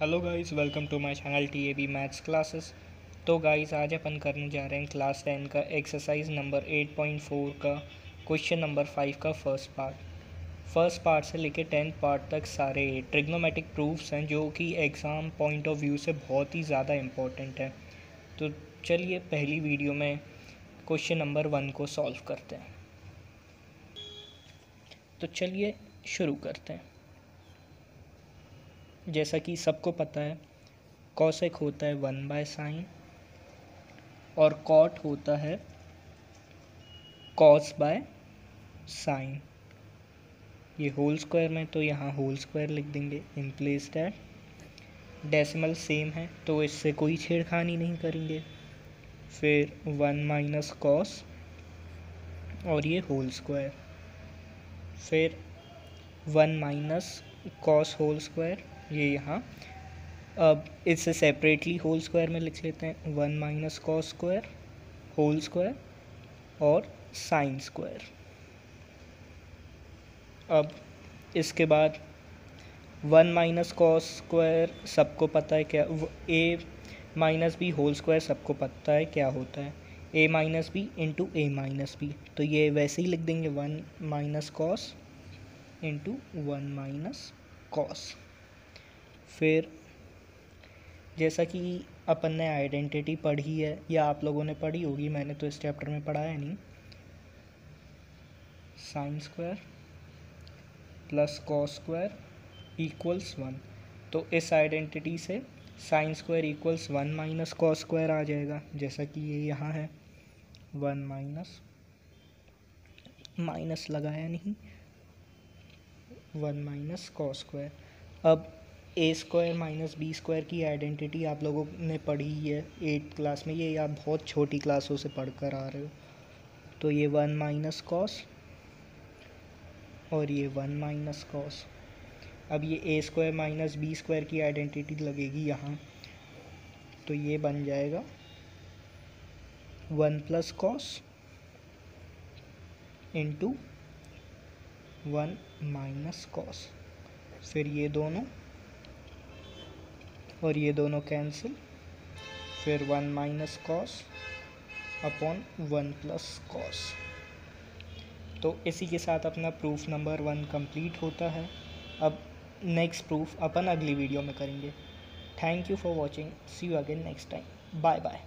Hello guys welcome to my channel T A B maths classes तो guys आज अपन करने जा रहे हैं क्लास टेन का exercise number eight point four का क्वेश्चन नंबर फाइव का फ़र्स्ट पार्ट फ़र्स्ट पार्ट से लेके टेंथ पार्ट तक सारे ट्रिग्नोमेटिक प्रूफ्स हैं जो कि एग्ज़ाम पॉइंट ऑफ़ व्यू से बहुत ही ज़्यादा इम्पोर्टेंट है। तो चलिए पहली वीडियो में क्वेश्चन नंबर वन को सॉल्व करते हैं। तो चलिए शुरू करते हैं। जैसा कि सबको पता है कॉसेक होता है वन बाय साइन और कॉट होता है कॉस बाय साइन ये होल स्क्वायर में तो यहाँ होल स्क्वायर लिख देंगे in place that decimal same है तो इससे कोई छेड़खानी नहीं करेंगे। फिर वन माइनस कॉस और ये होल स्क्वायर फिर one minus cos whole square ये यहाँ। अब इसे सेपरेटली होल स्क्वायर में लिख लेते हैं। One minus cos square whole square और साइन स्क्वायर अब इसके बाद वन माइनस कॉस स्क्वायर सबको पता है क्या? A minus B whole square सबको पता है क्या होता है? A minus B into A minus B तो ये वैसे ही लिख देंगे। One minus cos into one minus cos फिर जैसा कि अपन ने आइडेंटिटी पढ़ी है, या आप लोगों ने पढ़ी होगी, मैंने तो इस चैप्टर में पढ़ा है नहीं। Sine square plus cos square equals one तो इस आइडेंटिटी से sine square equals one minus cos square आ जाएगा। जैसा कि ये यहाँ है। वन माइनस माइनस लगाया नहीं। वन माइनस कॉस स्क्वायर अब A square minus B square की आइडेंटिटी आप लोगों ने पढ़ी है एट क्लास में। ये आप बहुत छोटी क्लासों से पढ़ कर आ रहे हो। तो ये वन माइनस कॉस और ये वन माइनस कॉस अब ये A square minus B square की आइडेंटिटी लगेगी यहाँ। तो ये बन जाएगा one plus cos into one minus cos फिर ये दोनों और ये दोनों कैंसिल फिर one minus cos upon one plus cos तो इसी के साथ अपना प्रूफ नंबर वन कंप्लीट होता है. अब नेक्स्ट प्रूफ अपन अगली वीडियो में करेंगे. Thank you for watching see you again next time bye bye